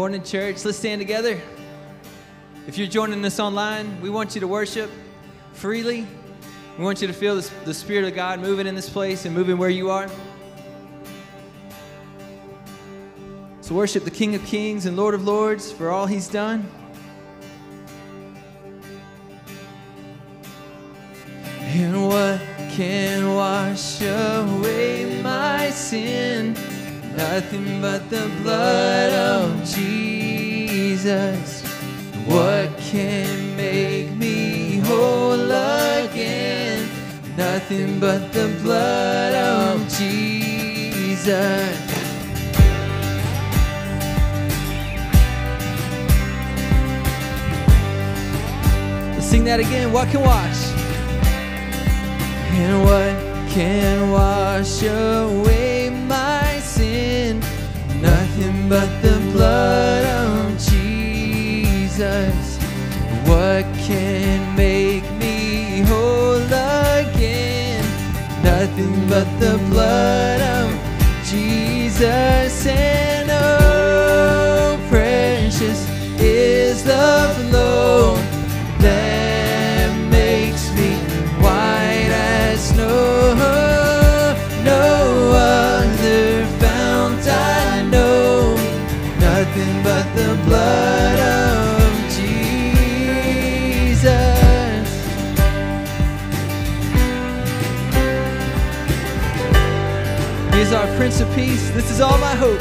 Morning, church. Let's stand together. If you're joining us online, we want you to worship freely. We want you to feel the, the Spirit of God moving in this place and moving where you are. So, worship the King of Kings and Lord of Lords for all He's done. And what can wash away my sin? Nothing but the blood of Jesus. What can make me whole again? Nothing but the blood of Jesus. Sing that again. What can wash? And what can wash away my sin? Nothing but the blood of Jesus. What can make me whole again? Nothing but the blood of Jesus. And Prince of Peace. This is all my hope.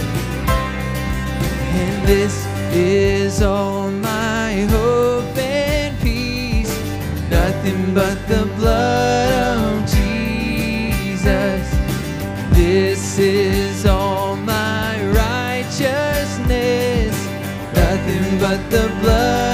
And this is all my hope and peace. Nothing but the blood of Jesus. This is all my righteousness. Nothing but the blood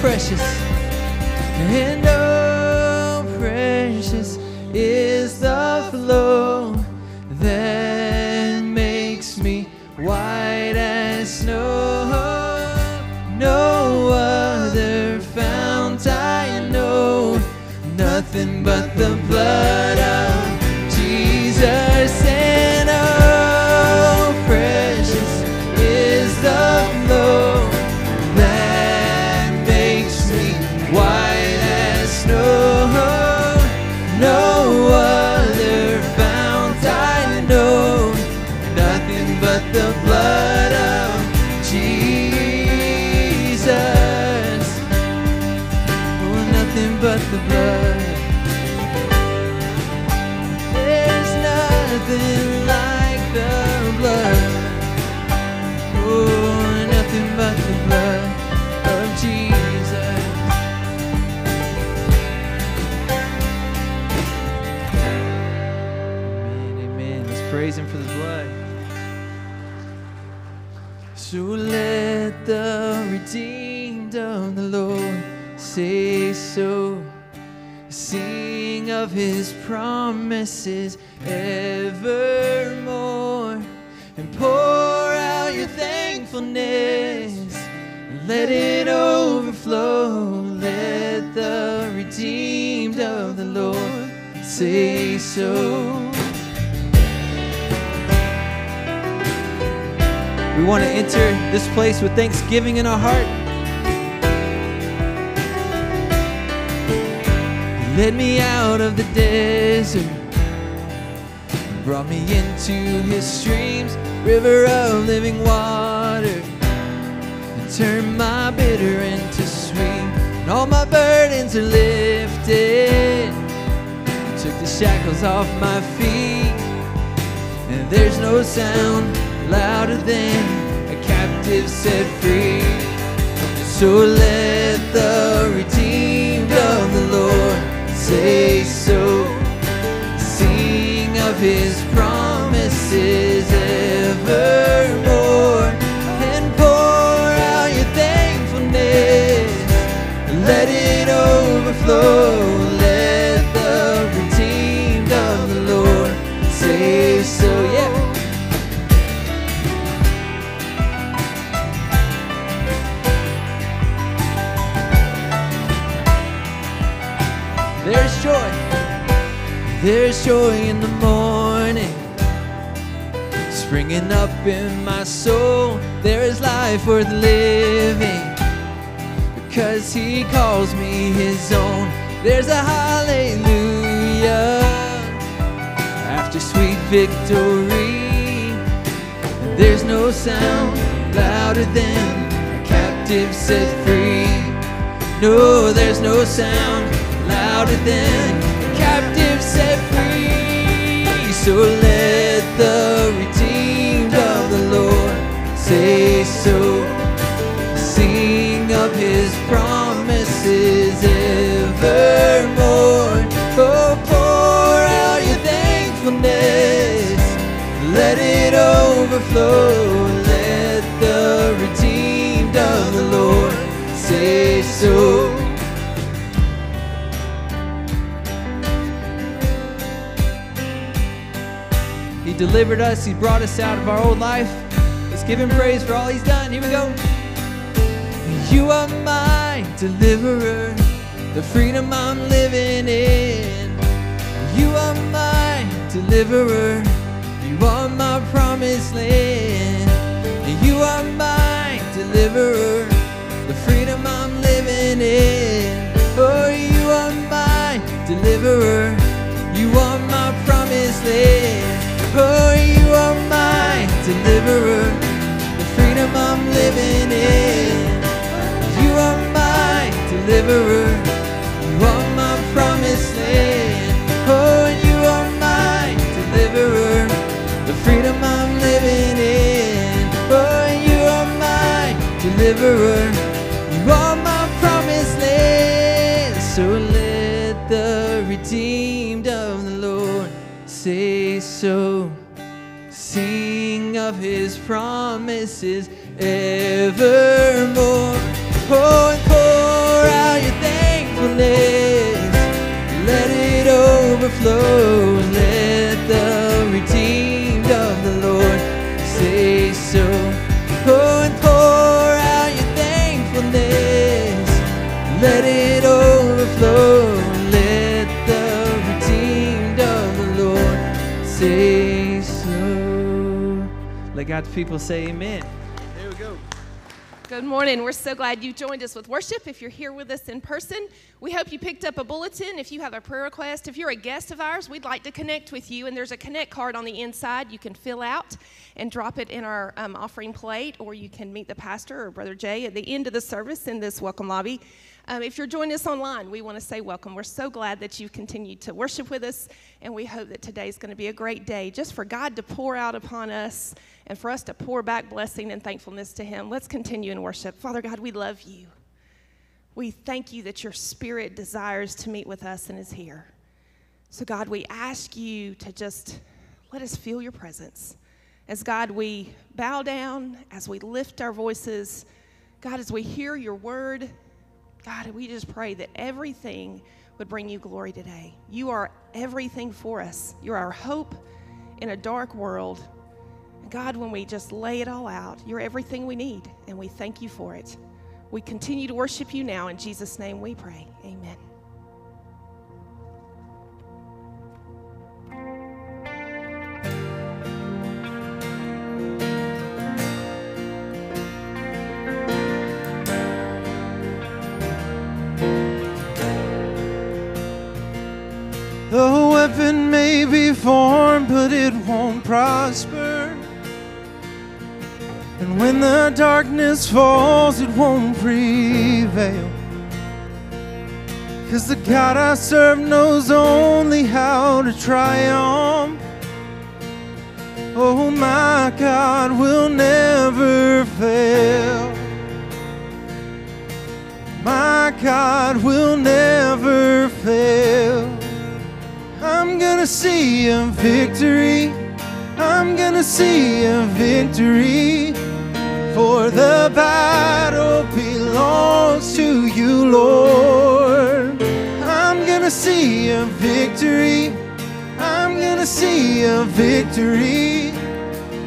precious. And oh, precious is the flow that makes me white as snow. No other fount I know, nothing but the blood His promises evermore and pour out your thankfulness. Let it overflow. Let the redeemed of the Lord say so. We want to enter this place with thanksgiving in our heart. Led me out of the desert, brought me into his streams, river of living water, and turned my bitter into sweet. And all my burdens are lifted. Took the shackles off my feet. And there's no sound louder than a captive set free. So let the redeemed his promises evermore and pour out your thankfulness and let it overflow. Let the redeemed of the Lord say so, yeah. There's joy. There's joy Springing up in my soul. There is life worth living. Because he calls me his own. There's a hallelujah. After sweet victory. There's no sound louder than a captive set free. No, there's no sound louder than a captive set free. So let the say so. Sing of his promises evermore. Oh, pour out your thankfulness. Let it overflow. Let the redeemed of the Lord say so. He delivered us, He brought us out of our old life. Give Him praise for all He's done. Here we go. You are my deliverer, the freedom I'm living in. You are my deliverer, you are my promised land. You are my deliverer, the freedom I'm living in. Oh, you are my deliverer, living in. You are my deliverer, you are my promised land. Oh, and you are my deliverer, the freedom I'm living in. Oh, and you are my deliverer, you are my promised land. So let the redeemed of the Lord say so. Sing of his promises evermore. Oh, and pour out your thankfulness. Let it overflow. and Let the redeemed of the Lord say so. Oh, and pour out your thankfulness. Let it overflow. and Let the redeemed of the Lord say so. Let God's people say amen. Good morning. We're so glad you joined us with worship. If you're here with us in person, we hope you picked up a bulletin. If you have a prayer request, if you're a guest of ours, we'd like to connect with you. And there's a connect card on the inside you can fill out and drop it in our um, offering plate, or you can meet the pastor or Brother Jay at the end of the service in this welcome lobby. Um, if you're joining us online, we want to say welcome. We're so glad that you've continued to worship with us, and we hope that today is going to be a great day just for God to pour out upon us and for us to pour back blessing and thankfulness to Him. Let's continue in worship. Father God, we love you. We thank you that your spirit desires to meet with us and is here. So, God, we ask you to just let us feel your presence. As God, we bow down, as we lift our voices, God, as we hear your word, God, we just pray that everything would bring you glory today. You are everything for us. You're our hope in a dark world. God, when we just lay it all out, you're everything we need, and we thank you for it. We continue to worship you now. In Jesus' name we pray. Amen. Prosper. And when the darkness falls, it won't prevail. Cause the God I serve knows only how to triumph. Oh, my God will never fail. My God will never fail. I'm gonna see a victory. I'm gonna see a victory. For the battle belongs to you, Lord. I'm gonna see a victory. I'm gonna see a victory.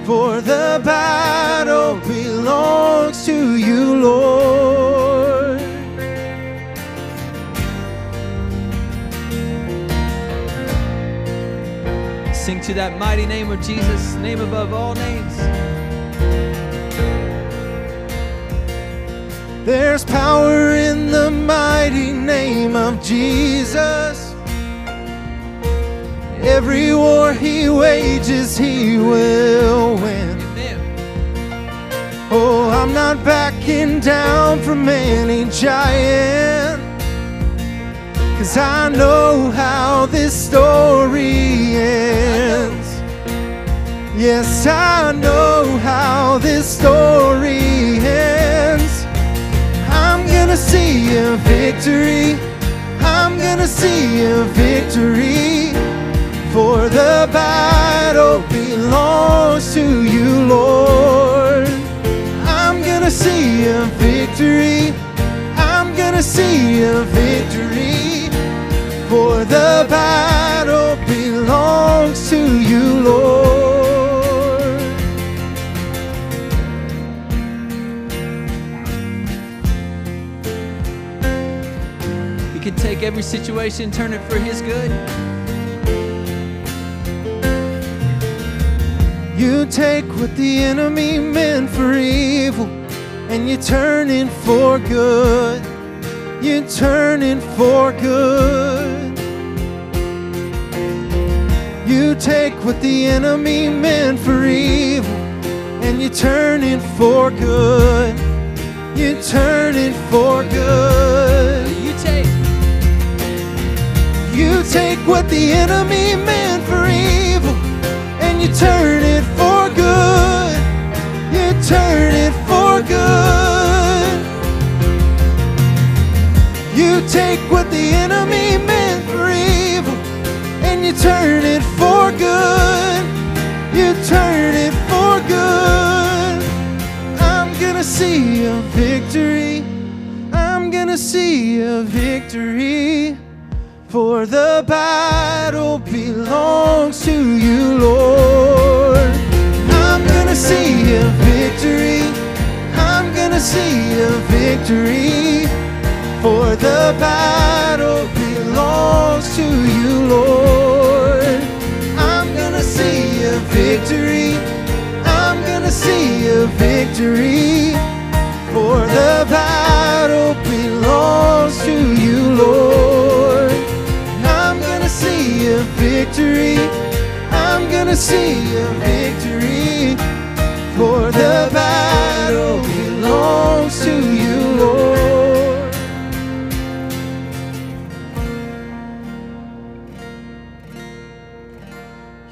For the battle belongs to you, Lord. To that mighty name of Jesus, name above all names. There's power in the mighty name of Jesus. Every war he wages, he will win. Oh, I'm not backing down from any giant. Cause I know how this story Yes, I know how this story ends. I'm gonna see a victory. I'm gonna see a victory. For the battle belongs to you, Lord. I'm gonna see a victory. I'm gonna see a victory. For the battle belongs to you, Lord. Take every situation, turn it for His good. You take what the enemy meant for evil and you turn it for good. You turn it for good. You take what the enemy meant for evil and you turn it for good. You turn it for good. You take, what the enemy meant for evil and you turn it for good. You turn it for good. You take what the enemy meant for evil and you turn it for good. You turn it for good. I'm gonna see a victory. I'm gonna see a victory. For the battle belongs to you, Lord. I'm gonna see a victory. I'm gonna see a victory. For the battle belongs to you, Lord. I'm gonna see a victory. I'm gonna see a victory. See a victory. For the battle belongs to you, Lord.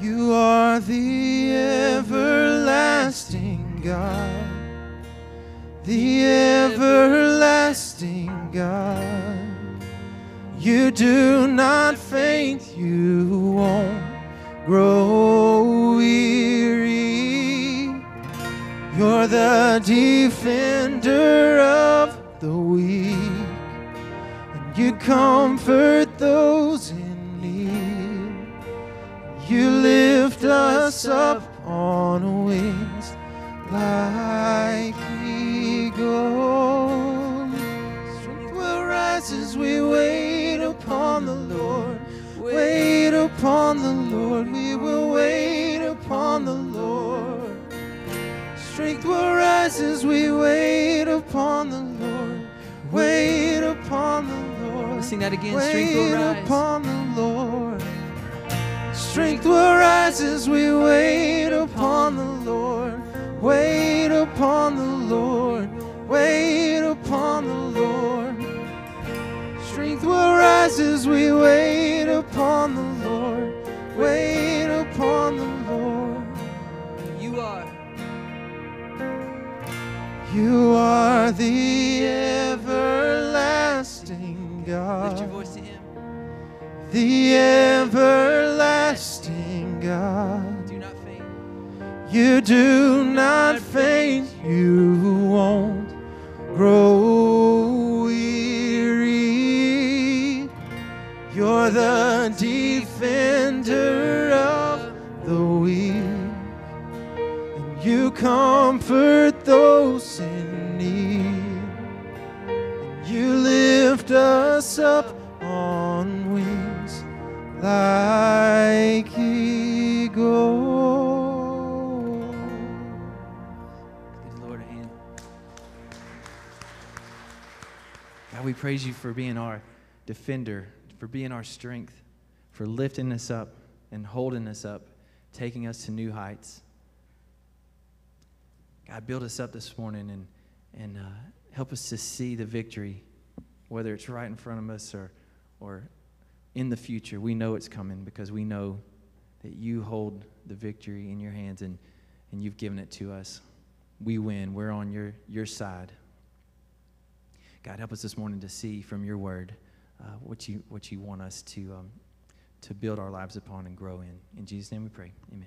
You are the everlasting God, the everlasting God. You do not faint, you won't grow weary. You're the defender of the weak, and you comfort those in need. You lift us up on wings like eagles. Strength will rise as we wait upon the Lord. Wait upon the Lord. We will wait upon the Lord. Strength will rise as we wait upon the Lord. Wait upon the Lord. Let's sing that again. Strength will Wait rise. upon the Lord. Strength will rise as we wait upon the Lord. Wait upon the Lord. Wait upon the Lord. Strength will rise as we wait upon the Lord. Wait upon the Lord. You are the everlasting God. Lift your voice to Him. the everlasting God. Do not faint. You do not faint, you won't grow weary. You're the defender of the weak, and you comfort those lift us up on wings like eagles. Give the Lord a hand. God, we praise you for being our defender, for being our strength, for lifting us up and holding us up, taking us to new heights. God, build us up this morning and, and uh, help us to see the victory whether it's right in front of us or, or in the future. We know it's coming because we know that you hold the victory in your hands and, and you've given it to us. We win. We're on your, your side. God, help us this morning to see from your word uh, what, you, what you want us to, um, to build our lives upon and grow in. In Jesus' name we pray. Amen.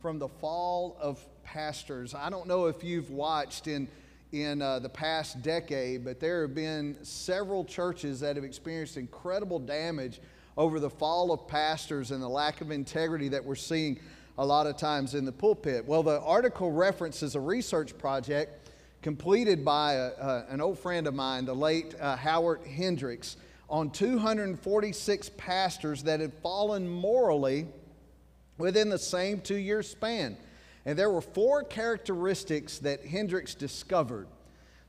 From the fall of pastors. I don't know if you've watched in, in uh, the past decade, but there have been several churches that have experienced incredible damage over the fall of pastors and the lack of integrity that we're seeing a lot of times in the pulpit. Well, the article references a research project completed by a, an old friend of mine, the late uh, Howard Hendricks, on 246 pastors that had fallen morally within the same two year span. And there were four characteristics that Hendricks discovered.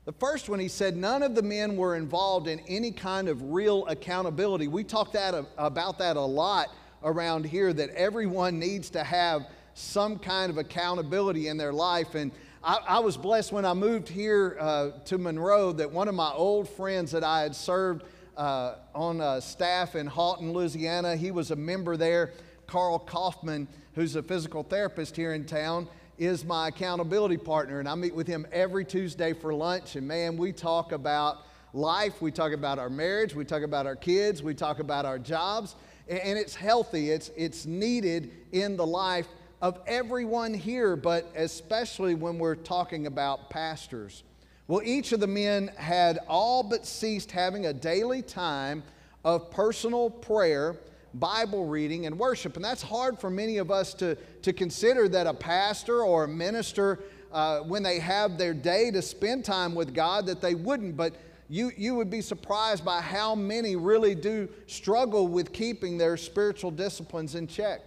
The first one, he said, none of the men were involved in any kind of real accountability. We talked that, about that a lot around here, that everyone needs to have some kind of accountability in their life. And I, I was blessed when I moved here uh, to Monroe that one of my old friends that I had served uh, on uh, staff in Haughton, Louisiana, he was a member there. Carl Kaufman, who's a physical therapist here in town, is my accountability partner. And I meet with him every Tuesday for lunch. And man, we talk about life, we talk about our marriage, we talk about our kids, we talk about our jobs. And it's healthy, it's, it's needed in the life of everyone here, but especially when we're talking about pastors. Well, each of the men had all but ceased having a daily time of personal prayer Bible reading and worship. And that's hard for many of us to, to consider that a pastor or a minister, uh, when they have their day to spend time with God, that they wouldn't. But you, you would be surprised by how many really do struggle with keeping their spiritual disciplines in check.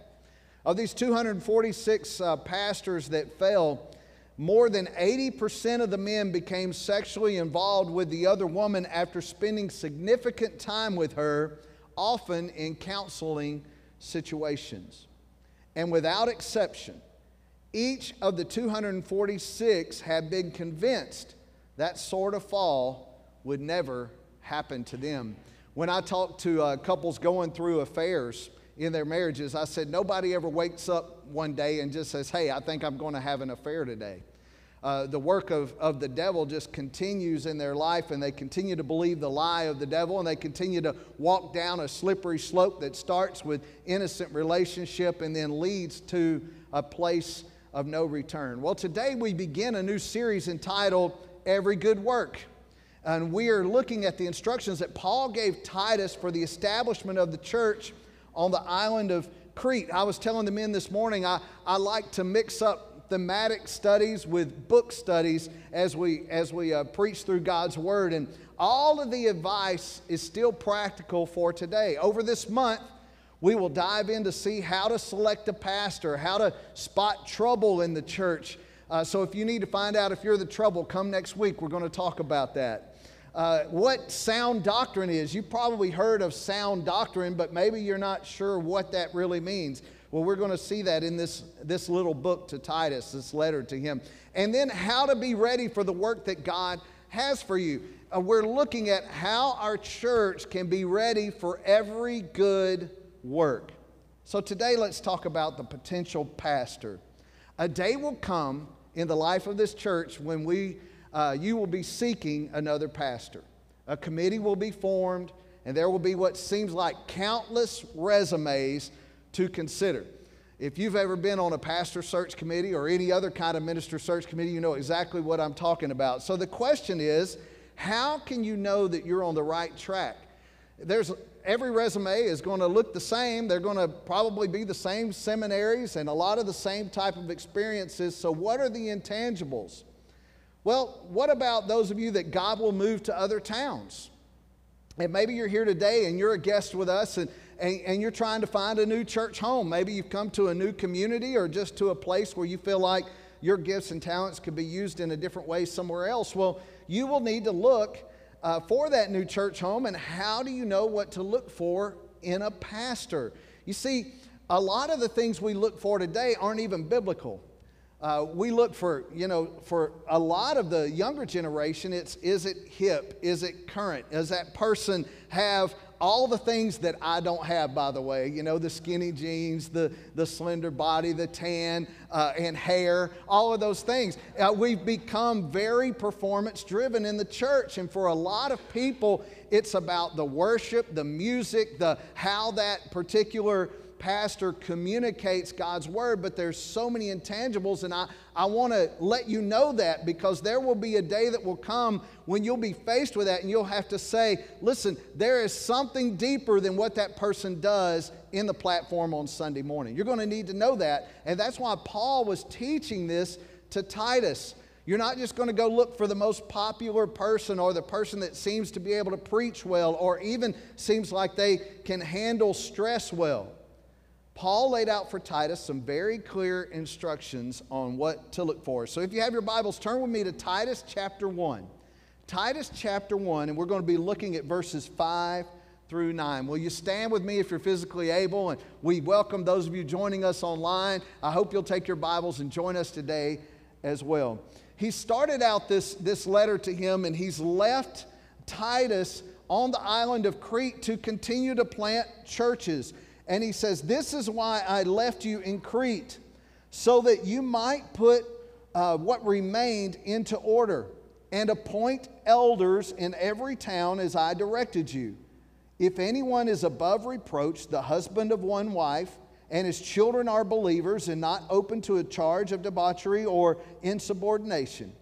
Of these 246 uh, pastors that fell, more than 80% of the men became sexually involved with the other woman after spending significant time with her often in counseling situations. And without exception, each of the 246 had been convinced that sort of fall would never happen to them. When I talk to uh, couples going through affairs in their marriages, I said, nobody ever wakes up one day and just says, hey, I think I'm going to have an affair today uh, the work of, of the devil just continues in their life and they continue to believe the lie of the devil and they continue to walk down a slippery slope that starts with innocent relationship and then leads to a place of no return. Well, today we begin a new series entitled Every Good Work. And we are looking at the instructions that Paul gave Titus for the establishment of the church on the island of Crete. I was telling the men this morning, I, I like to mix up thematic studies with book studies as we as we uh, preach through God's word and all of the advice is still practical for today. Over this month, we will dive in to see how to select a pastor, how to spot trouble in the church. Uh, so if you need to find out if you're the trouble, come next week. We're going to talk about that. Uh, what sound doctrine is. You've probably heard of sound doctrine, but maybe you're not sure what that really means. Well, we're going to see that in this, this little book to Titus, this letter to him. And then how to be ready for the work that God has for you. Uh, we're looking at how our church can be ready for every good work. So today, let's talk about the potential pastor. A day will come in the life of this church when we, uh, you will be seeking another pastor. A committee will be formed, and there will be what seems like countless resumes to consider. If you've ever been on a pastor search committee or any other kind of minister search committee, you know exactly what I'm talking about. So the question is how can you know that you're on the right track? There's every resume is going to look the same. They're going to probably be the same seminaries and a lot of the same type of experiences. So, what are the intangibles? Well, what about those of you that God will move to other towns? And maybe you're here today and you're a guest with us and, and, and, you're trying to find a new church home. Maybe you've come to a new community or just to a place where you feel like your gifts and talents could be used in a different way somewhere else. Well, you will need to look uh, for that new church home. And how do you know what to look for in a pastor? You see, a lot of the things we look for today aren't even biblical. Uh, we look for, you know, for a lot of the younger generation, it's is it hip? Is it current? Does that person have all the things that I don't have, by the way, you know, the skinny jeans, the, the slender body, the tan uh, and hair, all of those things. Uh, we've become very performance driven in the church. And for a lot of people, it's about the worship, the music, the how that particular pastor communicates God's word, but there's so many intangibles, and I, I want to let you know that because there will be a day that will come when you'll be faced with that and you'll have to say, listen, there is something deeper than what that person does in the platform on Sunday morning. You're going to need to know that, and that's why Paul was teaching this to Titus. You're not just going to go look for the most popular person or the person that seems to be able to preach well or even seems like they can handle stress well. Paul laid out for Titus some very clear instructions on what to look for. So if you have your Bibles, turn with me to Titus chapter 1. Titus chapter 1, and we're going to be looking at verses 5 through 9. Will you stand with me if you're physically able? And we welcome those of you joining us online. I hope you'll take your Bibles and join us today as well. He started out this, this letter to him, and he's left Titus on the island of Crete to continue to plant churches. And he says, This is why I left you in Crete, so that you might put uh, what remained into order and appoint elders in every town as I directed you. If anyone is above reproach, the husband of one wife, and his children are believers and not open to a charge of debauchery or insubordination.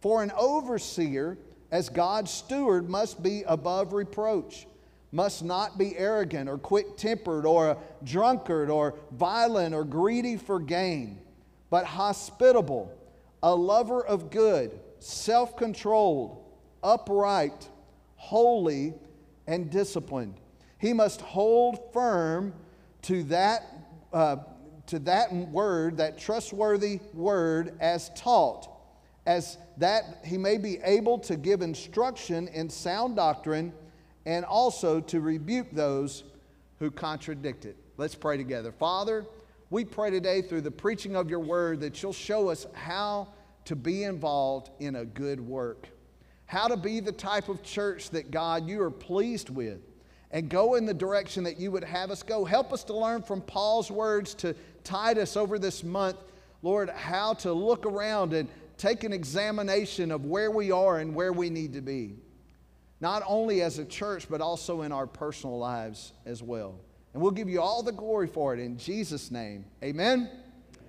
For an overseer, as God's steward, must be above reproach must not be arrogant or quick tempered or a drunkard or violent or greedy for gain, but hospitable, a lover of good, self controlled, upright, holy, and disciplined. He must hold firm to that, uh, to that word, that trustworthy word, as taught, as that he may be able to give instruction in sound doctrine and also to rebuke those who contradict it. Let's pray together. Father, we pray today through the preaching of your word that you'll show us how to be involved in a good work, how to be the type of church that God you are pleased with, and go in the direction that you would have us go. Help us to learn from Paul's words to Titus over this month, Lord, how to look around and take an examination of where we are and where we need to be not only as a church, but also in our personal lives as well. And we'll give you all the glory for it in Jesus' name. Amen?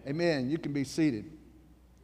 Amen. You can be seated.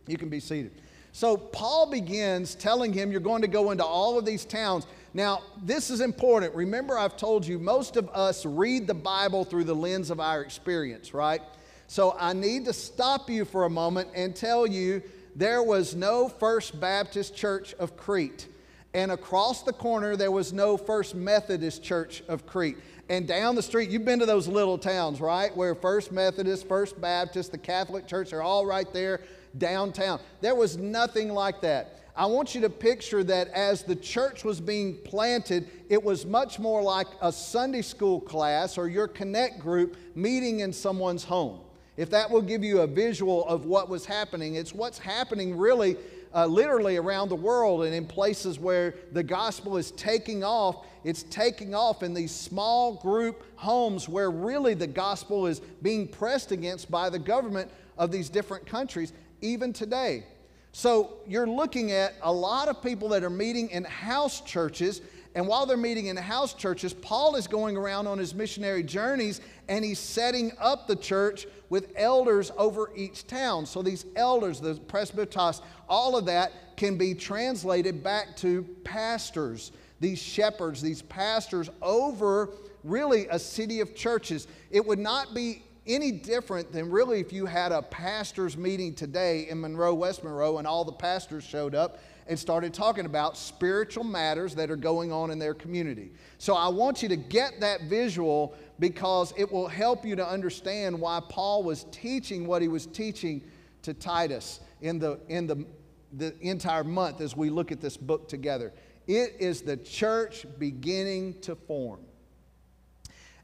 You can be seated. So Paul begins telling him, You're going to go into all of these towns. Now, this is important. Remember, I've told you most of us read the Bible through the lens of our experience, right? So I need to stop you for a moment and tell you there was no First Baptist Church of Crete. And across the corner, there was no First Methodist Church of Crete. And down the street, you've been to those little towns, right? Where First Methodist, First Baptist, the Catholic Church are all right there downtown. There was nothing like that. I want you to picture that as the church was being planted, it was much more like a Sunday school class or your connect group meeting in someone's home. If that will give you a visual of what was happening, it's what's happening really uh, literally around the world and in places where the gospel is taking off. It's taking off in these small group homes where really the gospel is being pressed against by the government of these different countries, even today. So you're looking at a lot of people that are meeting in house churches. And while they're meeting in house churches, Paul is going around on his missionary journeys and he's setting up the church with elders over each town. So these elders, the presbyteros, all of that can be translated back to pastors, these shepherds, these pastors over really a city of churches. It would not be any different than really if you had a pastors meeting today in Monroe, West Monroe, and all the pastors showed up and started talking about spiritual matters that are going on in their community. So I want you to get that visual because it will help you to understand why Paul was teaching what he was teaching to Titus in the, in the, the entire month as we look at this book together. It is the church beginning to form.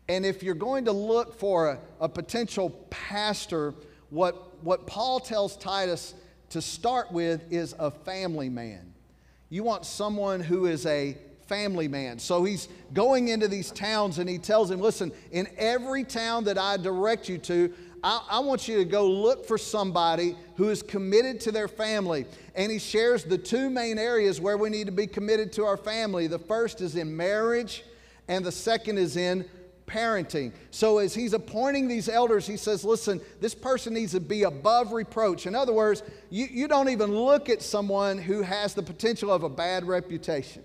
And if you're going to look for a, a potential pastor, what, what Paul tells Titus to start with is a family man. You want someone who is a family man. So he's going into these towns and he tells him, listen, in every town that I direct you to, I, I, want you to go look for somebody who is committed to their family. And he shares the two main areas where we need to be committed to our family. The first is in marriage, and the second is in parenting. So, as he's appointing these elders, he says, Listen, this person needs to be above reproach. In other words, you, you don't even look at someone who has the potential of a bad reputation.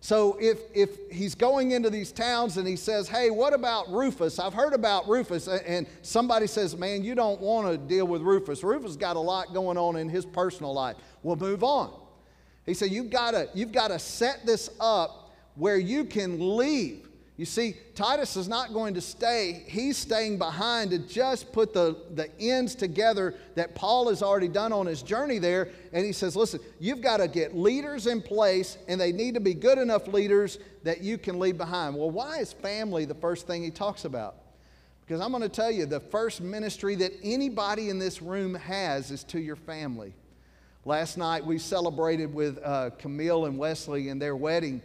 So, if, if he's going into these towns and he says, Hey, what about Rufus? I've heard about Rufus. And somebody says, Man, you don't want to deal with Rufus. Rufus got a lot going on in his personal life. We'll move on. He said, You've got to, you've got to set this up where you can leave you see, Titus is not going to stay. He's staying behind to just put the, the ends together that Paul has already done on his journey there. And he says, listen, you've got to get leaders in place, and they need to be good enough leaders that you can leave behind. Well, why is family the first thing he talks about? Because I'm going to tell you, the first ministry that anybody in this room has is to your family. Last night we celebrated with uh, Camille and Wesley in their wedding.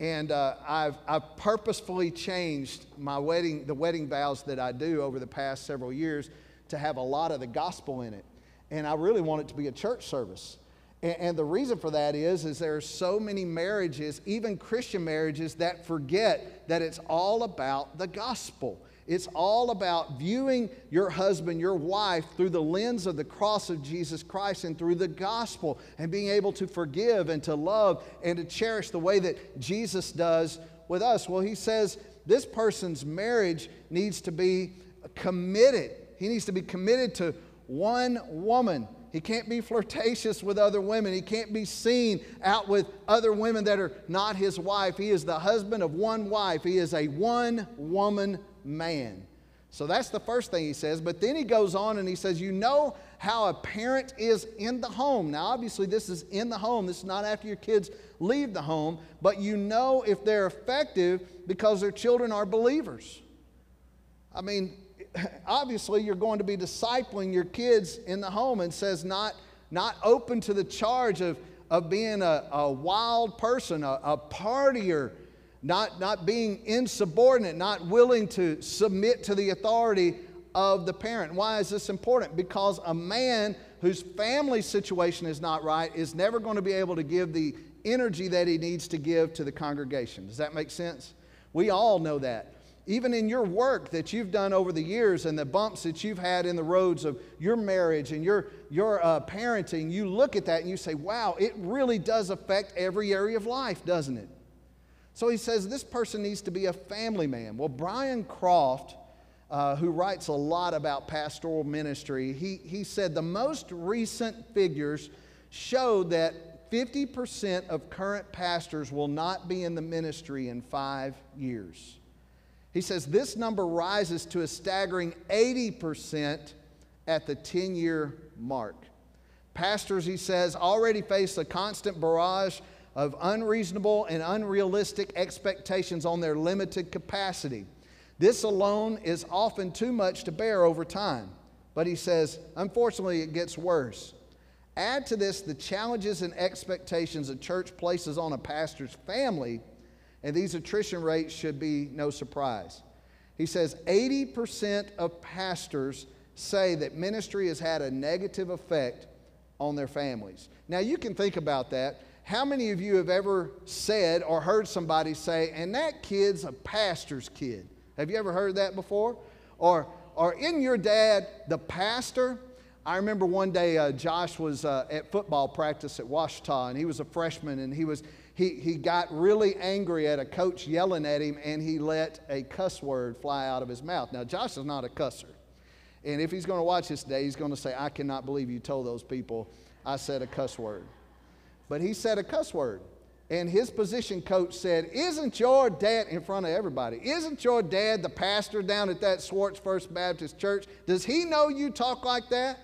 And uh, I've, I've purposefully changed my wedding, the wedding vows that I do over the past several years to have a lot of the gospel in it. And I really want it to be a church service. And, and the reason for that is, is there are so many marriages, even Christian marriages, that forget that it's all about the gospel. It's all about viewing your husband, your wife, through the lens of the cross of Jesus Christ and through the gospel and being able to forgive and to love and to cherish the way that Jesus does with us. Well, he says this person's marriage needs to be committed. He needs to be committed to one woman. He can't be flirtatious with other women. He can't be seen out with other women that are not his wife. He is the husband of one wife. He is a one woman man. So that's the first thing he says. But then he goes on and he says, You know how a parent is in the home. Now, obviously, this is in the home. This is not after your kids leave the home, but you know if they're effective because their children are believers. I mean, obviously, you're going to be discipling your kids in the home and says, Not, not open to the charge of, of being a, a wild person, a, a partier not, not being insubordinate, not willing to submit to the authority of the parent. Why is this important? Because a man whose family situation is not right is never going to be able to give the energy that he needs to give to the congregation. Does that make sense? We all know that. Even in your work that you've done over the years and the bumps that you've had in the roads of your marriage and your, your uh, parenting, you look at that and you say, wow, it really does affect every area of life, doesn't it? So he says this person needs to be a family man. Well, Brian Croft, uh, who writes a lot about pastoral ministry, he, he said the most recent figures show that 50% of current pastors will not be in the ministry in five years. He says this number rises to a staggering 80% at the 10 year mark. Pastors, he says, already face a constant barrage of unreasonable and unrealistic expectations on their limited capacity. This alone is often too much to bear over time. But he says, unfortunately, it gets worse. Add to this the challenges and expectations a church places on a pastor's family, and these attrition rates should be no surprise. He says 80% of pastors say that ministry has had a negative effect on their families. Now, you can think about that. How many of you have ever said or heard somebody say, and that kid's a pastor's kid? Have you ever heard that before? Or, or in your dad the pastor? I remember one day uh, Josh was uh, at football practice at Ouachita, and he was a freshman, and he was he, he got really angry at a coach yelling at him, and he let a cuss word fly out of his mouth. Now Josh is not a cusser, and if he's going to watch this today, he's going to say, "I cannot believe you told those people I said a cuss word," but he said a cuss word. And his position coach said, Isn't your dad, in front of everybody, isn't your dad the pastor down at that Swartz First Baptist Church? Does he know you talk like that?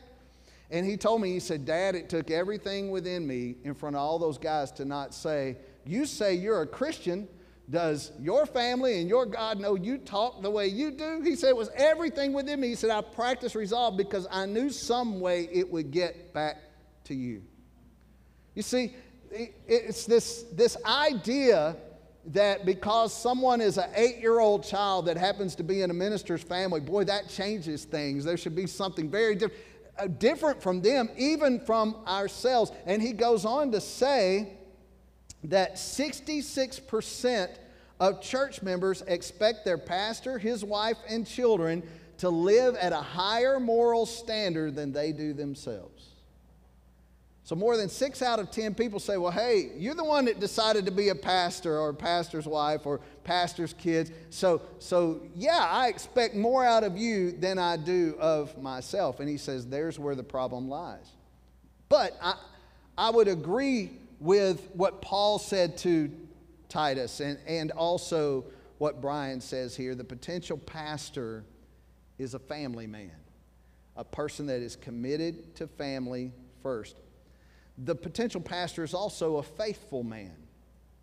And he told me, he said, Dad, it took everything within me in front of all those guys to not say, You say you're a Christian. Does your family and your God know you talk the way you do? He said, It was everything within me. He said, I practiced resolve because I knew some way it would get back to you. You see, it's this, this idea that because someone is an eight year old child that happens to be in a minister's family, boy, that changes things. There should be something very different, uh, different from them, even from ourselves. And he goes on to say that 66% of church members expect their pastor, his wife, and children to live at a higher moral standard than they do themselves. So, more than six out of 10 people say, Well, hey, you're the one that decided to be a pastor or a pastor's wife or pastor's kids. So, so, yeah, I expect more out of you than I do of myself. And he says, There's where the problem lies. But I, I would agree with what Paul said to Titus and, and also what Brian says here. The potential pastor is a family man, a person that is committed to family first the potential pastor is also a faithful man.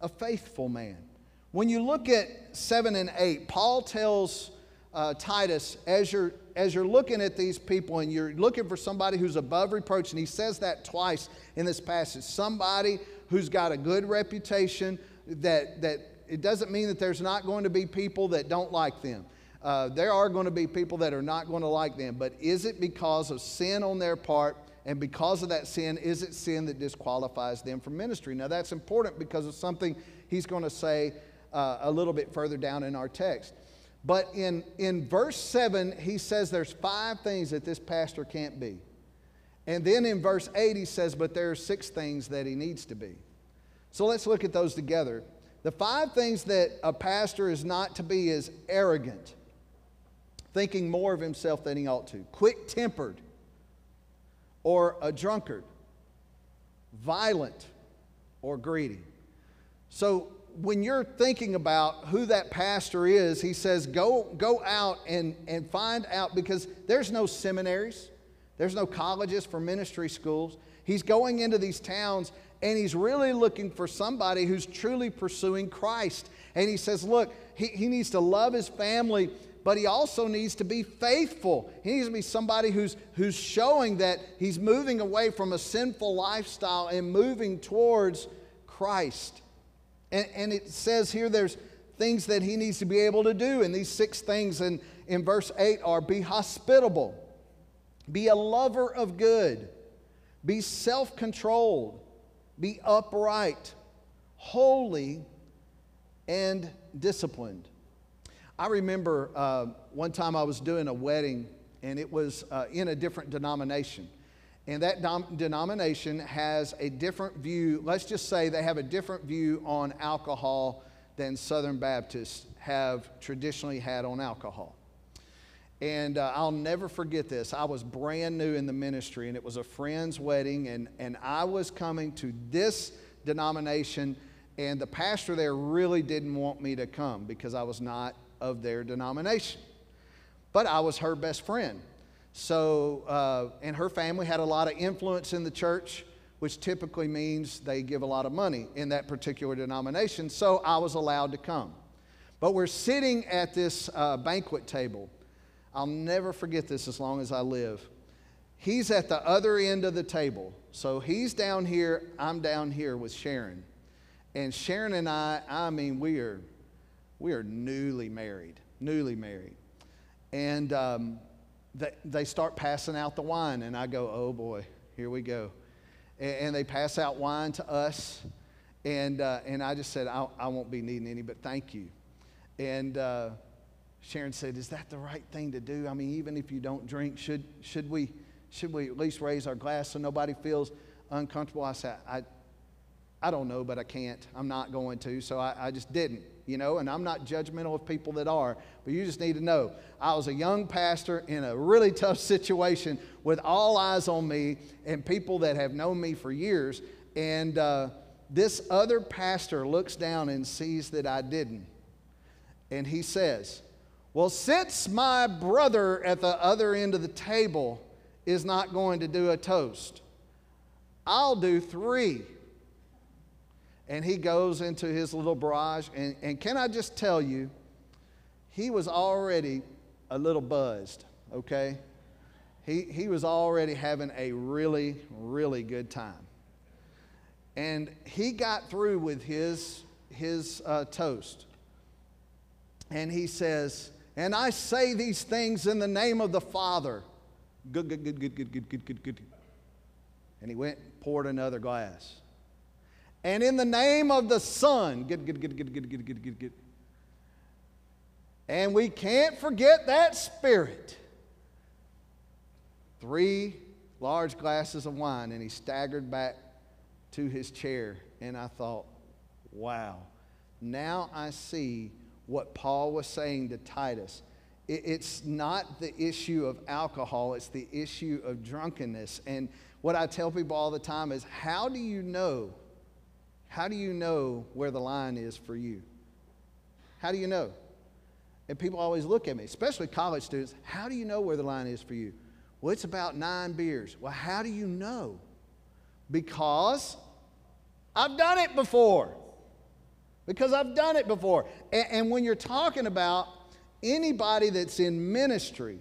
A faithful man. When you look at 7 and 8, Paul tells uh, Titus, as you're, as you're looking at these people and you're looking for somebody who's above reproach, and he says that twice in this passage somebody who's got a good reputation, that, that it doesn't mean that there's not going to be people that don't like them. Uh, there are going to be people that are not going to like them, but is it because of sin on their part? And because of that sin, is it sin that disqualifies them from ministry? Now, that's important because of something he's going to say uh, a little bit further down in our text. But in, in verse 7, he says there's five things that this pastor can't be. And then in verse 8, he says, but there are six things that he needs to be. So let's look at those together. The five things that a pastor is not to be is arrogant, thinking more of himself than he ought to, quick tempered, or a drunkard, violent or greedy. So when you're thinking about who that pastor is, he says, go, go out and, and find out because there's no seminaries, there's no colleges for ministry schools. He's going into these towns and he's really looking for somebody who's truly pursuing Christ. And he says, look, he, he needs to love his family but he also needs to be faithful. He needs to be somebody who's, who's showing that he's moving away from a sinful lifestyle and moving towards Christ. And, and it says here there's things that he needs to be able to do. And these six things in, in verse 8 are be hospitable, be a lover of good, be self controlled, be upright, holy, and disciplined. I remember uh, one time I was doing a wedding, and it was uh, in a different denomination. And that dom- denomination has a different view. Let's just say they have a different view on alcohol than Southern Baptists have traditionally had on alcohol. And uh, I'll never forget this. I was brand new in the ministry, and it was a friend's wedding, and, and I was coming to this denomination, and the pastor there really didn't want me to come because I was not of their denomination. But I was her best friend. So, uh, and her family had a lot of influence in the church, which typically means they give a lot of money in that particular denomination. So I was allowed to come. But we're sitting at this uh, banquet table. I'll never forget this as long as I live. He's at the other end of the table. So he's down here, I'm down here with Sharon. And Sharon and I, I mean, we are, we are newly married, newly married. And um, they, they start passing out the wine, and I go, oh boy, here we go. And, and they pass out wine to us, and, uh, and I just said, I, I won't be needing any, but thank you. And uh, Sharon said, Is that the right thing to do? I mean, even if you don't drink, should, should, we, should we at least raise our glass so nobody feels uncomfortable? I said, I, I don't know, but I can't. I'm not going to. So I, I just didn't, you know, and I'm not judgmental of people that are, but you just need to know I was a young pastor in a really tough situation with all eyes on me and people that have known me for years. And uh, this other pastor looks down and sees that I didn't. And he says, Well, since my brother at the other end of the table is not going to do a toast, I'll do three and he goes into his little barrage. And, and can I just tell you, he was already a little buzzed, okay? He, he was already having a really, really good time. And he got through with his, his uh, toast. And he says, And I say these things in the name of the Father. Good, good, good, good, good, good, good, good, good. And he went poured another glass and in the name of the Son. Good, good, good, good, good, good, good, good, good. And we can't forget that Spirit. Three large glasses of wine, and he staggered back to his chair. And I thought, wow, now I see what Paul was saying to Titus. It's not the issue of alcohol, it's the issue of drunkenness. And what I tell people all the time is how do you know how do you know where the line is for you? How do you know? And people always look at me, especially college students. How do you know where the line is for you? Well, it's about nine beers. Well, how do you know? Because I've done it before. Because I've done it before. And, and when you're talking about anybody that's in ministry,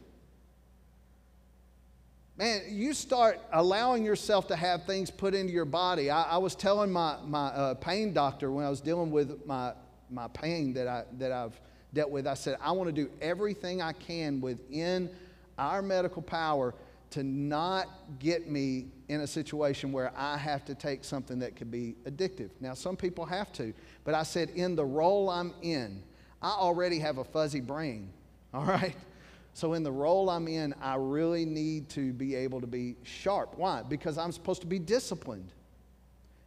man, you start allowing yourself to have things put into your body. I, I was telling my, my uh, pain doctor when I was dealing with my, my pain that, I, that I've dealt with, I said, I want to do everything I can within our medical power to not get me in a situation where I have to take something that could be addictive. Now, some people have to, but I said, in the role I'm in, I already have a fuzzy brain, all right? So, in the role I'm in, I really need to be able to be sharp. Why? Because I'm supposed to be disciplined.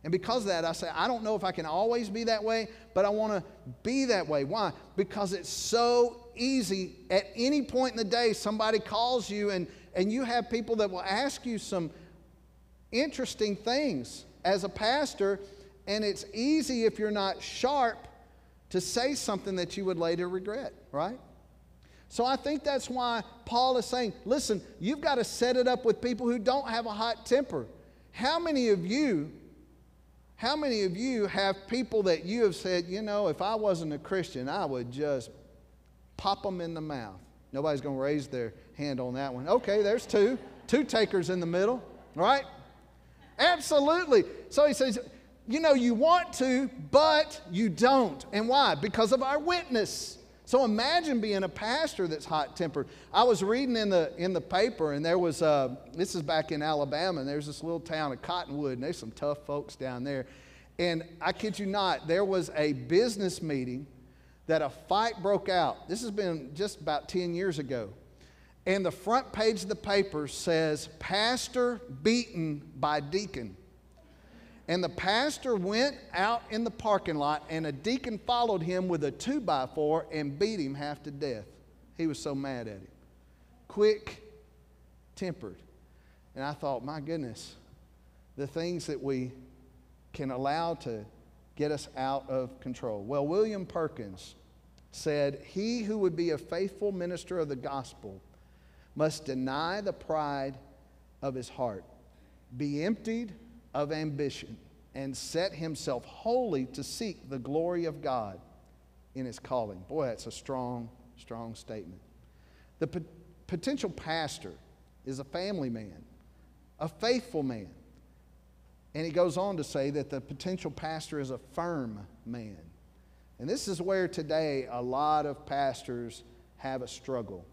And because of that, I say, I don't know if I can always be that way, but I want to be that way. Why? Because it's so easy. At any point in the day, somebody calls you, and, and you have people that will ask you some interesting things as a pastor, and it's easy if you're not sharp to say something that you would later regret, right? So I think that's why Paul is saying, listen, you've got to set it up with people who don't have a hot temper. How many of you, how many of you have people that you have said, you know, if I wasn't a Christian, I would just pop them in the mouth? Nobody's going to raise their hand on that one. Okay, there's two. Two takers in the middle, right? Absolutely. So he says, you know, you want to, but you don't. And why? Because of our witness. So imagine being a pastor that's hot tempered. I was reading in the, in the paper, and there was, uh, this is back in Alabama, and there's this little town of Cottonwood, and there's some tough folks down there. And I kid you not, there was a business meeting that a fight broke out. This has been just about 10 years ago. And the front page of the paper says, Pastor beaten by deacon. And the pastor went out in the parking lot, and a deacon followed him with a two by four and beat him half to death. He was so mad at him. Quick tempered. And I thought, my goodness, the things that we can allow to get us out of control. Well, William Perkins said, He who would be a faithful minister of the gospel must deny the pride of his heart, be emptied of ambition and set himself wholly to seek the glory of God in his calling. Boy, that's a strong, strong statement. The potential pastor is a family man, a faithful man, And he goes on to say that the potential pastor is a firm man. And this is where today a lot of pastors have a struggle.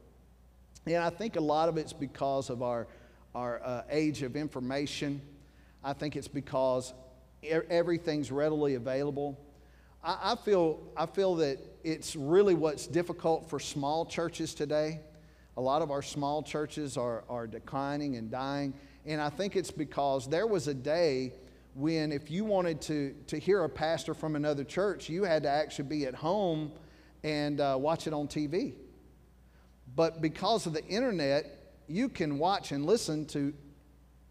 And I think a lot of it's because of our, our uh, age of information. I think it's because everything's readily available. I, I, feel, I feel that it's really what's difficult for small churches today. A lot of our small churches are, are declining and dying. And I think it's because there was a day when, if you wanted to, to hear a pastor from another church, you had to actually be at home and uh, watch it on TV. But because of the internet, you can watch and listen to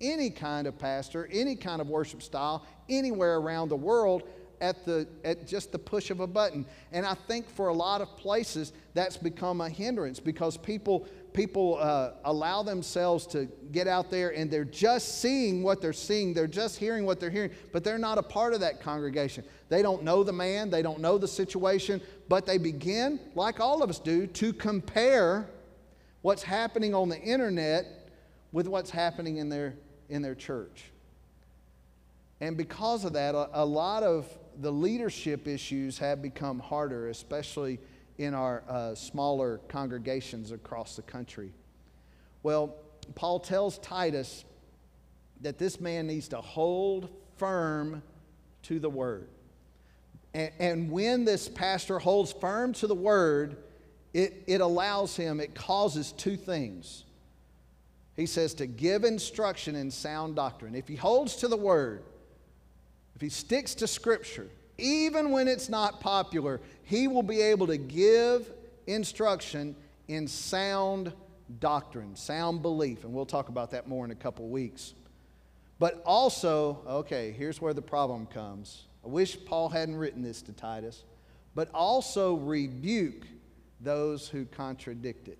any kind of pastor, any kind of worship style, anywhere around the world at, the, at just the push of a button. And I think for a lot of places, that's become a hindrance because people people uh, allow themselves to get out there and they're just seeing what they're seeing, they're just hearing what they're hearing, but they're not a part of that congregation. They don't know the man, they don't know the situation, but they begin, like all of us do, to compare what's happening on the internet with what's happening in their, in their church. And because of that, a, lot of the leadership issues have become harder, especially in our uh, smaller congregations across the country. Well, Paul tells Titus that this man needs to hold firm to the word. And, and when this pastor holds firm to the word, it, it allows him, it causes two things. He says to give instruction in sound doctrine. If he holds to the word, if he sticks to scripture, even when it's not popular, he will be able to give instruction in sound doctrine, sound belief. And we'll talk about that more in a couple weeks. But also, okay, here's where the problem comes. I wish Paul hadn't written this to Titus, but also rebuke those who contradict it.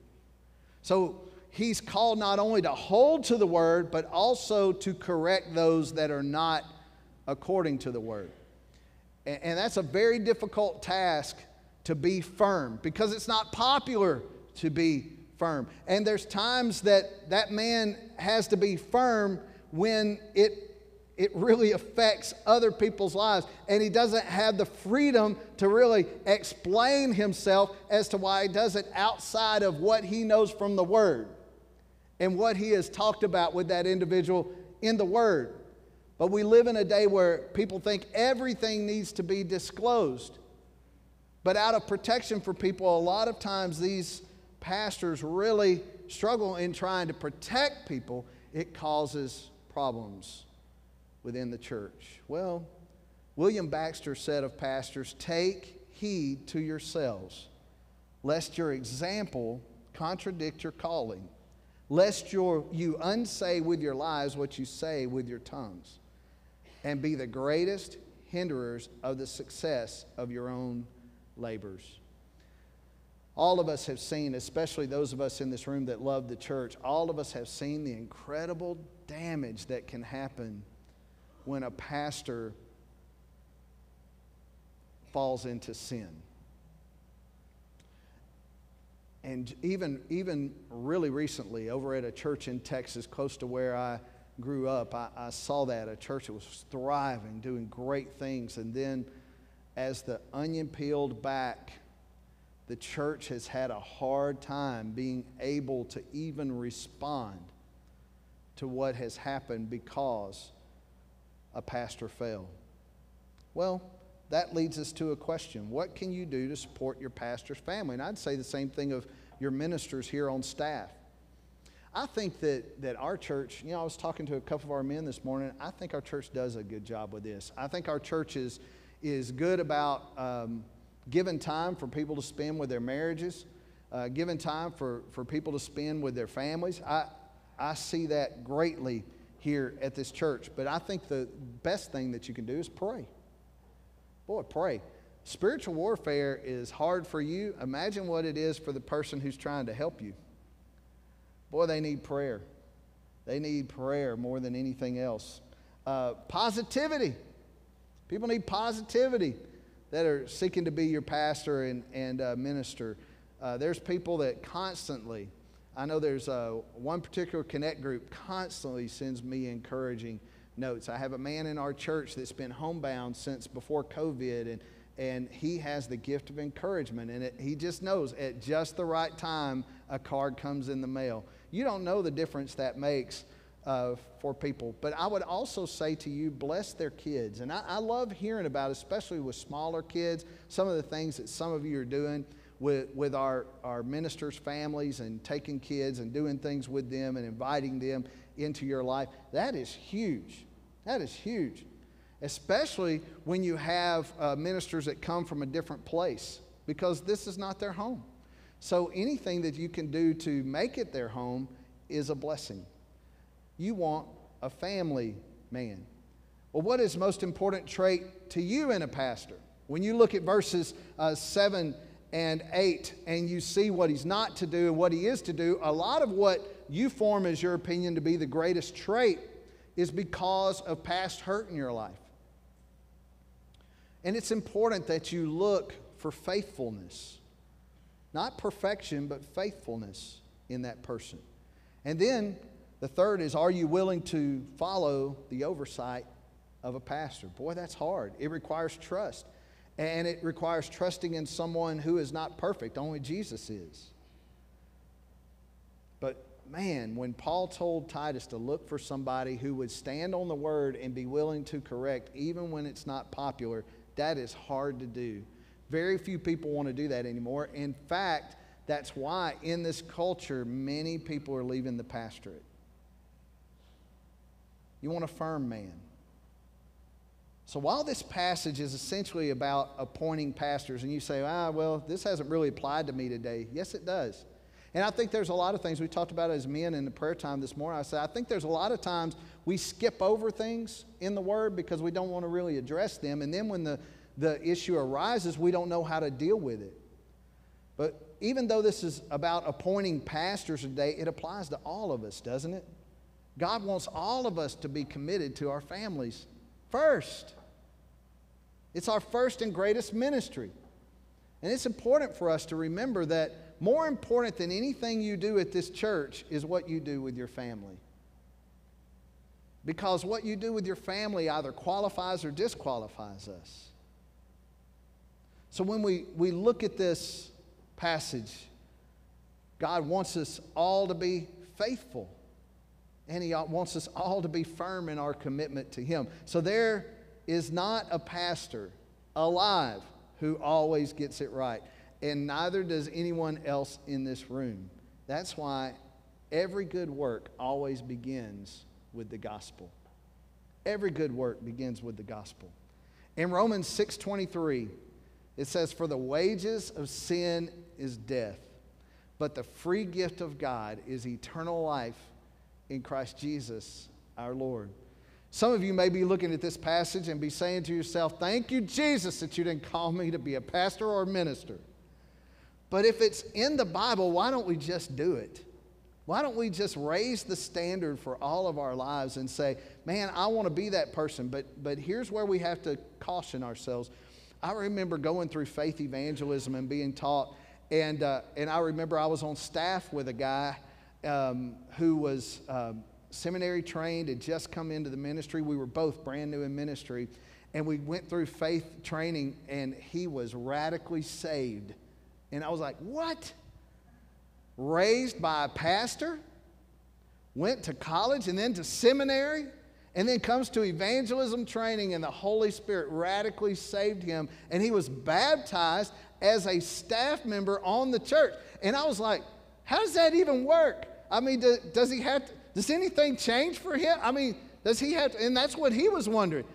So he's called not only to hold to the word, but also to correct those that are not according to the word. And that's a very difficult task to be firm because it's not popular to be firm. And there's times that that man has to be firm when it it really affects other people's lives. And he doesn't have the freedom to really explain himself as to why he does it outside of what he knows from the Word and what he has talked about with that individual in the Word. But we live in a day where people think everything needs to be disclosed. But out of protection for people, a lot of times these pastors really struggle in trying to protect people. It causes problems within the church. Well, William Baxter said of pastors, Take heed to yourselves, lest your example contradict your calling, lest your, you unsay with your lives what you say with your tongues and be the greatest hinderers of the success of your own labors. All of us have seen, especially those of us in this room that love the church, all of us have seen the incredible damage that can happen when a pastor falls into sin. And even, even really recently, over at a church in Texas, close to where I grew up, I, I saw that a church that was thriving, doing great things. And then as the onion peeled back, the church has had a hard time being able to even respond to what has happened because a pastor fell. Well, that leads us to a question What can you do to support your pastor's family? And I'd say the same thing of your ministers here on staff. I think that, that our church, you know, I was talking to a couple of our men this morning. I think our church does a good job with this. I think our church is, is good about um, giving time for people to spend with their marriages, uh, giving time for, for people to spend with their families. I, I see that greatly here at this church. But I think the best thing that you can do is pray. Boy, pray. Spiritual warfare is hard for you. Imagine what it is for the person who's trying to help you. Boy, they need prayer. They need prayer more than anything else. Uh, positivity. People need positivity that are seeking to be your pastor and, and uh, minister. Uh, there's people that constantly, I know there's uh, one particular connect group constantly sends me encouraging notes. I have a man in our church that's been homebound since before COVID, and, and he has the gift of encouragement. And it, he just knows at just the right time, a card comes in the mail. You don't know the difference that makes uh, for people. But I would also say to you, bless their kids. And I, I love hearing about, especially with smaller kids, some of the things that some of you are doing with, with our, our ministers' families and taking kids and doing things with them and inviting them into your life. That is huge. That is huge. Especially when you have uh, ministers that come from a different place because this is not their home. So anything that you can do to make it their home is a blessing. You want a family man. Well, what is most important trait to you in a pastor? When you look at verses uh, 7 and 8 and you see what he's not to do and what he is to do, a lot of what you form as your opinion to be the greatest trait is because of past hurt in your life. And it's important that you look for faithfulness. Not perfection, but faithfulness in that person. And then the third is are you willing to follow the oversight of a pastor? Boy, that's hard. It requires trust. And it requires trusting in someone who is not perfect, only Jesus is. Man, when Paul told Titus to look for somebody who would stand on the word and be willing to correct, even when it's not popular, that is hard to do. Very few people want to do that anymore. In fact, that's why in this culture, many people are leaving the pastorate. You want a firm man. So while this passage is essentially about appointing pastors, and you say, ah, well, this hasn't really applied to me today. Yes, it does. And I think there's a lot of things we talked about as men in the prayer time this morning. I said, I think there's a lot of times we skip over things in the Word because we don't want to really address them. And then when the, the issue arises, we don't know how to deal with it. But even though this is about appointing pastors today, it applies to all of us, doesn't it? God wants all of us to be committed to our families first. It's our first and greatest ministry. And it's important for us to remember that more important than anything you do at this church is what you do with your family. Because what you do with your family either qualifies or disqualifies us. So when we, we look at this passage, God wants us all to be faithful. And He wants us all to be firm in our commitment to Him. So there is not a pastor alive who always gets it right and neither does anyone else in this room. That's why every good work always begins with the gospel. Every good work begins with the gospel. In Romans 6:23, it says for the wages of sin is death, but the free gift of God is eternal life in Christ Jesus our Lord. Some of you may be looking at this passage and be saying to yourself, Thank you, Jesus, that you didn't call me to be a pastor or a minister. But if it's in the Bible, why don't we just do it? Why don't we just raise the standard for all of our lives and say, man, I want to be that person? But, but here's where we have to caution ourselves. I remember going through faith evangelism and being taught, and, uh, and I remember I was on staff with a guy um, who was um, seminary trained, had just come into the ministry. We were both brand new in ministry, and we went through faith training, and he was radically saved and I was like, what? Raised by a pastor, went to college and then to seminary, and then comes to evangelism training, and the Holy Spirit radically saved him, and he was baptized as a staff member on the church. And I was like, how does that even work? I mean, do, does he have to, does anything change for him? I mean, does he have to, and that's what he was wondering.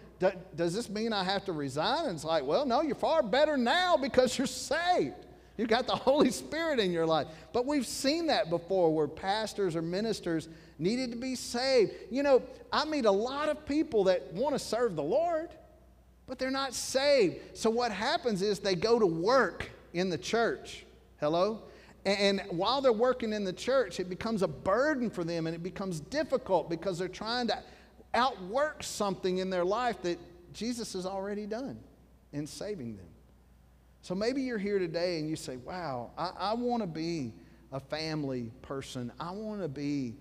does this mean I have to resign? And it's like, well, no, you're far better now because you're saved. You got the Holy Spirit in your life. But we've seen that before where pastors or ministers needed to be saved. You know, I meet a lot of people that want to serve the Lord, but they're not saved. So what happens is they go to work in the church. Hello? And while they're working in the church, it becomes a burden for them and it becomes difficult because they're trying to outwork something in their life that Jesus has already done in saving them. So maybe you're here today and you say, wow, I, I want to be a family person. I want to be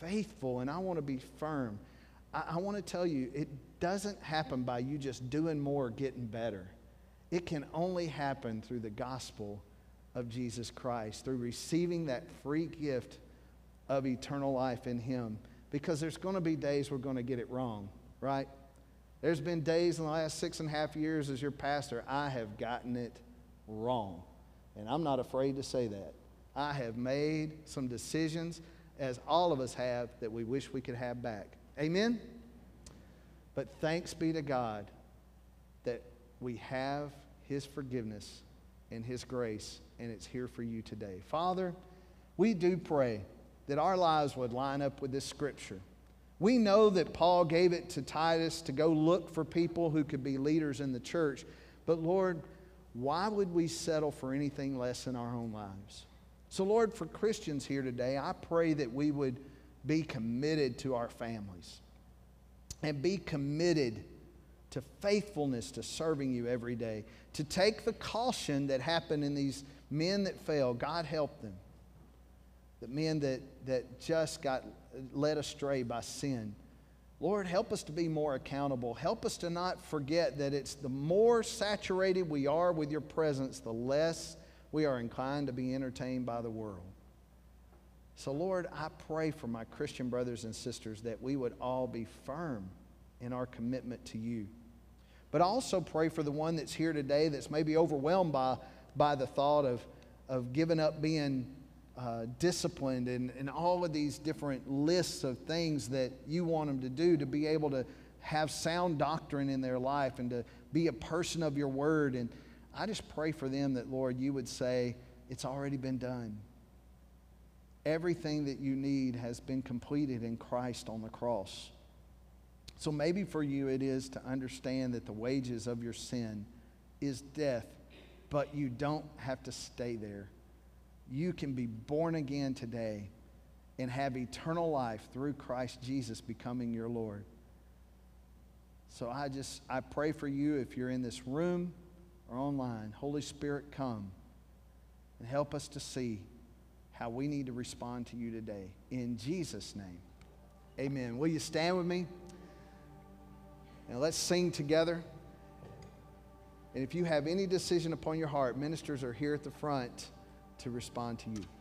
faithful and I want to be firm. I, I want to tell you, it doesn't happen by you just doing more, getting better. It can only happen through the gospel of Jesus Christ, through receiving that free gift of eternal life in Him. Because there's going to be days we're going to get it wrong, right? There's been days in the last six and a half years as your pastor, I have gotten it wrong. And I'm not afraid to say that. I have made some decisions, as all of us have, that we wish we could have back. Amen? But thanks be to God that we have His forgiveness and His grace, and it's here for you today. Father, we do pray that our lives would line up with this scripture. We know that Paul gave it to Titus to go look for people who could be leaders in the church. But Lord, why would we settle for anything less in our own lives? So, Lord, for Christians here today, I pray that we would be committed to our families and be committed to faithfulness to serving you every day. To take the caution that happened in these men that fell, God help them. The men that, that just got led astray by sin. Lord, help us to be more accountable. Help us to not forget that it's the more saturated we are with your presence, the less we are inclined to be entertained by the world. So, Lord, I pray for my Christian brothers and sisters that we would all be firm in our commitment to you. But I also pray for the one that's here today that's maybe overwhelmed by, by the thought of, of giving up being uh, disciplined and, and all of these different lists of things that you want them to do to be able to have sound doctrine in their life and to be a person of your word. And I just pray for them that, Lord, you would say, it's already been done. Everything that you need has been completed in Christ on the cross. So maybe for you it is to understand that the wages of your sin is death, but you don't have to stay there you can be born again today and have eternal life through Christ Jesus becoming your Lord. So I just, I pray for you if you're in this room or online. Holy Spirit, come and help us to see how we need to respond to you today. In Jesus' name, amen. Will you stand with me? And let's sing together. And if you have any decision upon your heart, ministers are here at the front to respond to you.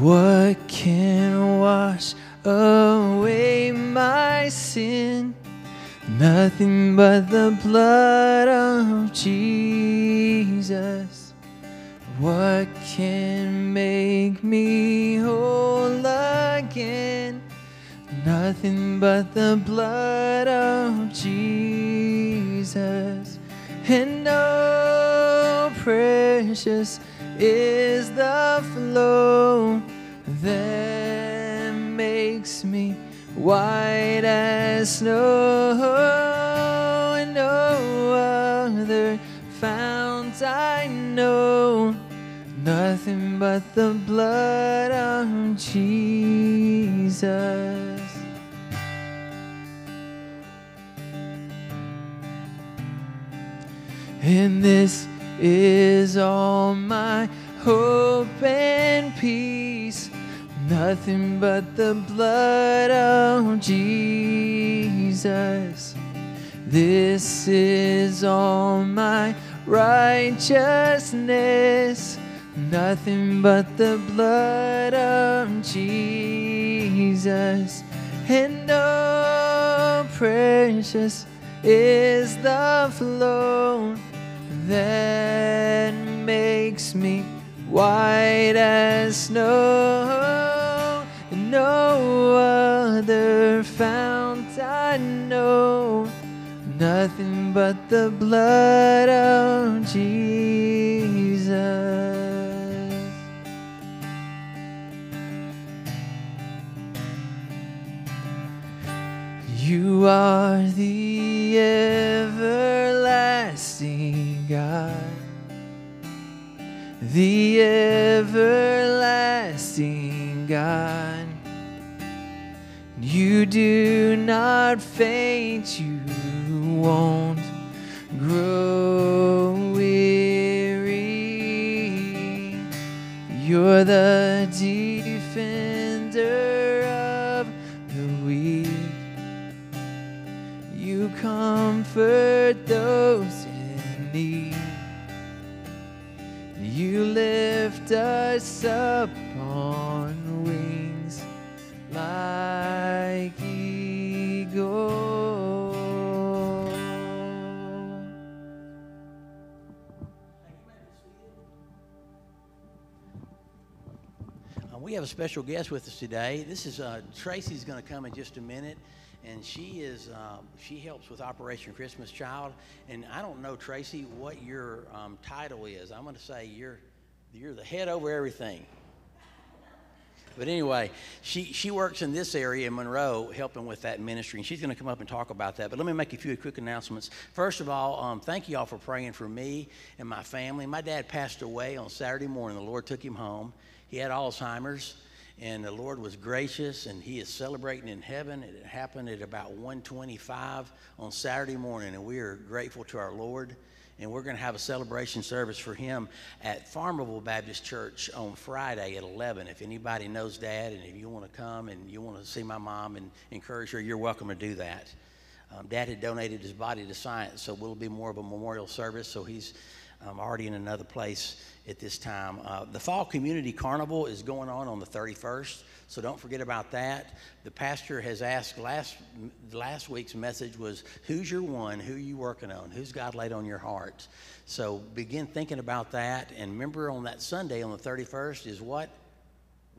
What can wash away my sin? Nothing but the blood of Jesus. What can make me whole again? Nothing but the blood of Jesus. And oh, precious is the flow that makes me white as snow, and no other fount I know, nothing but the blood of Jesus. And this is all my hope and peace. Nothing but the blood of Jesus. This is all my righteousness. Nothing but the blood of Jesus. And oh, precious is the flow that makes me white as snow. No other fount I know, nothing but the blood of Jesus. You are the the everlasting God. You do not faint, you won't grow weary. You're the defender of the weak. You comfort those lift us up on wings like eagles. Uh, we have a special guest with us today. This is uh, Tracy's going to come in just a minute, and she is um, she helps with Operation Christmas Child. And I don't know Tracy what your um, title is. I'm going to say you're you're the head over everything. But anyway, she, she works in this area in Monroe helping with that ministry, and she's going to come up and talk about that. But let me make a few quick announcements. First of all, um, thank you all for praying for me and my family. My dad passed away on Saturday morning. The Lord took him home. He had Alzheimer's, and the Lord was gracious, and he is celebrating in heaven. It happened at about 1:25 on Saturday morning, and we are grateful to our Lord and we're going to have a celebration service for him at Farmerville Baptist Church on Friday at 11. If anybody knows Dad and if you want to come and you want to see my mom and encourage her, you're welcome to do that. Um, Dad had donated his body to science, so it'll be more of a memorial service. So he's um, already in another place at this time. Uh, the Fall Community Carnival is going on on the 31st, so don't forget about that. The pastor has asked last last week's message was, "Who's your one? Who are you working on? Who's God laid on your heart?" So begin thinking about that, and remember on that Sunday on the 31st is what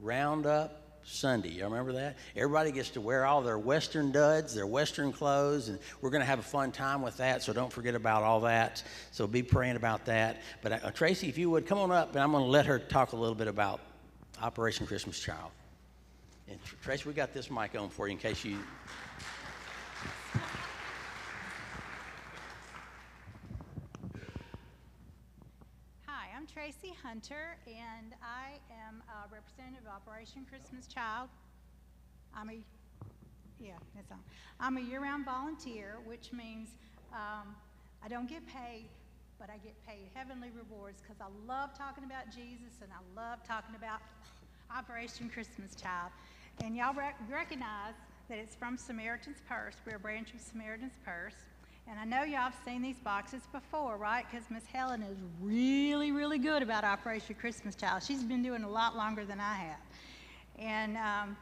Roundup Sunday. You remember that? Everybody gets to wear all their Western duds, their Western clothes, and we're going to have a fun time with that. So don't forget about all that. So be praying about that. But uh, Tracy, if you would come on up, and I'm going to let her talk a little bit about Operation Christmas Child. And Tracy, we got this mic on for you in case you. Hi, I'm Tracy Hunter, and I am a representative of Operation Christmas Child. I'm a, yeah, that's on. I'm a year-round volunteer, which means um, I don't get paid, but I get paid heavenly rewards because I love talking about Jesus and I love talking about Operation Christmas Child. And y'all rec- recognize that it's from Samaritan's Purse. We're a branch of Samaritan's Purse. And I know y'all have seen these boxes before, right? Because Miss Helen is really, really good about Operation Christmas Child. She's been doing a lot longer than I have. And um,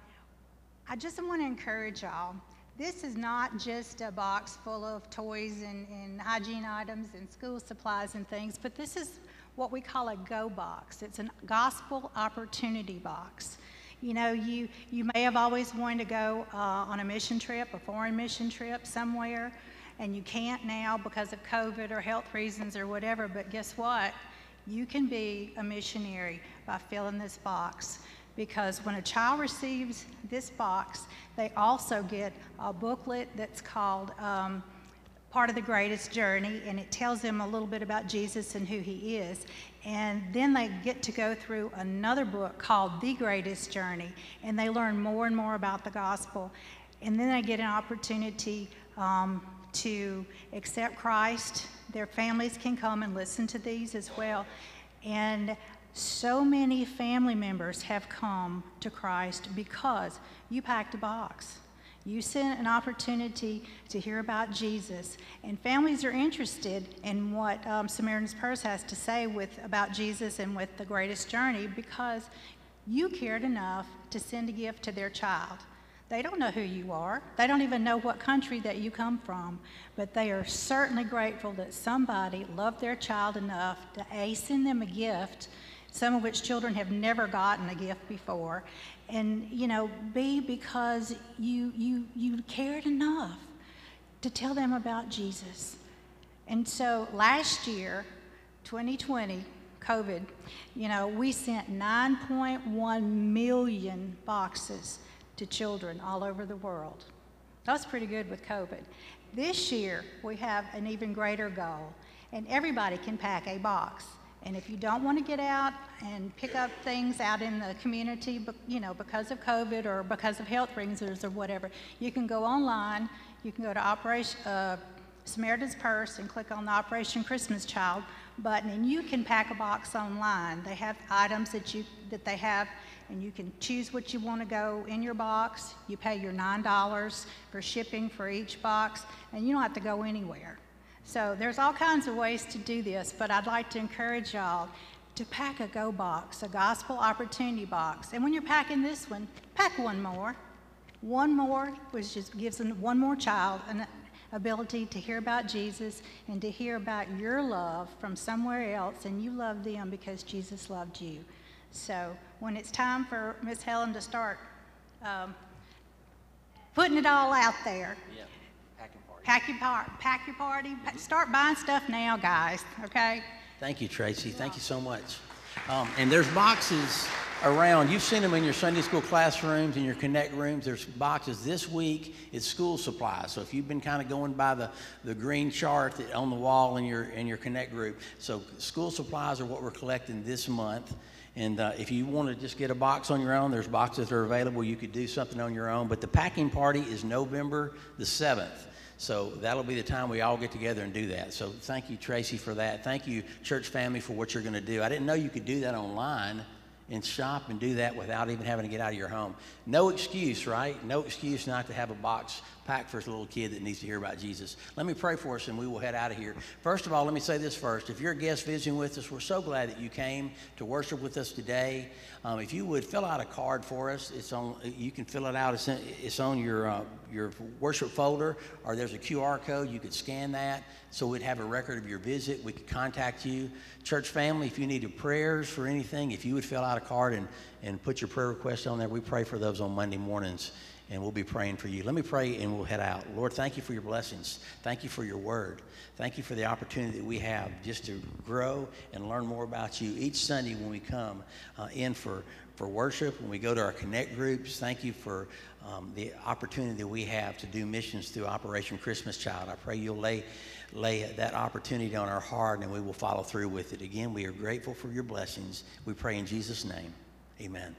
I just want to encourage y'all. This is not just a box full of toys and, and hygiene items and school supplies and things, but this is what we call a go box. It's a gospel opportunity box. You know, you, you may have always wanted to go uh, on a mission trip, a foreign mission trip somewhere, and you can't now because of COVID or health reasons or whatever, but guess what? You can be a missionary by filling this box because when a child receives this box, they also get a booklet that's called um, Part of the Greatest Journey, and it tells them a little bit about Jesus and who he is. And then they get to go through another book called The Greatest Journey, and they learn more and more about the gospel. And then they get an opportunity um, to accept Christ. Their families can come and listen to these as well. And so many family members have come to Christ because you packed a box. You sent an opportunity to hear about Jesus, and families are interested in what um, Samaritan's Purse has to say with about Jesus and with the greatest journey because you cared enough to send a gift to their child. They don't know who you are. They don't even know what country that you come from, but they are certainly grateful that somebody loved their child enough to A, send them a gift, some of which children have never gotten a gift before, and you know, B, because you you you cared enough to tell them about Jesus. And so last year, 2020, COVID, you know, we sent 9.1 million boxes to children all over the world. That's pretty good with COVID. This year, we have an even greater goal, and everybody can pack a box. And if you don't want to get out and pick up things out in the community, you know, because of COVID or because of health reasons or whatever, you can go online. You can go to Operation uh, Samaritan's Purse and click on the Operation Christmas Child button, and you can pack a box online. They have items that you that they have, and you can choose what you want to go in your box. You pay your nine dollars for shipping for each box, and you don't have to go anywhere. So there's all kinds of ways to do this, but I'd like to encourage y'all to pack a go box, a gospel opportunity box. And when you're packing this one, pack one more. One more, which just gives one more child an ability to hear about Jesus and to hear about your love from somewhere else, and you love them because Jesus loved you. So when it's time for Miss Helen to start um, putting it all out there, Yeah, packing party. Pack your, par- pack your party. Pa- Start buying stuff now, guys, okay? Thank you, Tracy. Thank you so much. Um, and there's boxes around. You've seen them in your Sunday school classrooms, in your connect rooms. There's boxes. This week, it's school supplies. So if you've been kind of going by the, the green chart that on the wall in your, in your connect group, so school supplies are what we're collecting this month. And uh, if you want to just get a box on your own, there's boxes that are available. You could do something on your own. But the packing party is November the 7th. So that'll be the time we all get together and do that. So thank you, Tracy, for that. Thank you, church family, for what you're going to do. I didn't know you could do that online and shop and do that without even having to get out of your home. No excuse, right? No excuse not to have a box for a little kid that needs to hear about Jesus. Let me pray for us and we will head out of here. First of all, let me say this first. If you're a guest visiting with us, we're so glad that you came to worship with us today. Um, if you would fill out a card for us, it's on. You can fill it out. It's, in, it's on your uh, your worship folder, or there's a QR code. You could scan that, so we'd have a record of your visit. We could contact you, church family. If you needed prayers for anything, if you would fill out a card and and put your prayer request on there, we pray for those on Monday mornings and we'll be praying for you. Let me pray and we'll head out. Lord, thank you for your blessings. Thank you for your word. Thank you for the opportunity that we have just to grow and learn more about you each Sunday when we come uh, in for, for worship, when we go to our connect groups. Thank you for um, the opportunity that we have to do missions through Operation Christmas Child. I pray you'll lay, lay that opportunity on our heart and we will follow through with it. Again, we are grateful for your blessings. We pray in Jesus' name. Amen.